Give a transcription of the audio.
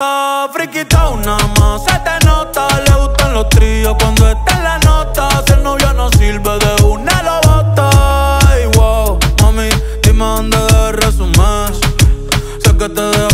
Friquita una más, se te nota, le gustan los tríos cuando está en la nota. Si el novio no sirve de una lo bota. Ay, wow, mami, dime dónde de resumen. Sé que te dejo